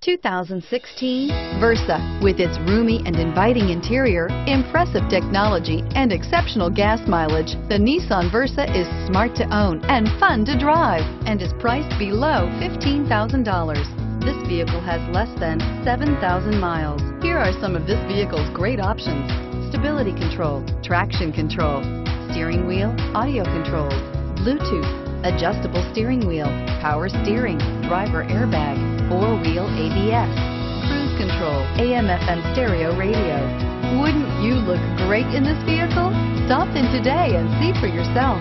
2016 Versa. With its roomy and inviting interior, impressive technology, and exceptional gas mileage, the Nissan Versa is smart to own and fun to drive and is priced below $15,000. This vehicle has less than 7,000 miles. Here are some of this vehicle's great options. Stability control, traction control, steering wheel, audio controls, Bluetooth, adjustable steering wheel, power steering, driver airbag, four-wheel ABS, cruise control, AM FM stereo radio. Wouldn't you look great in this vehicle? Stop in today and see for yourself.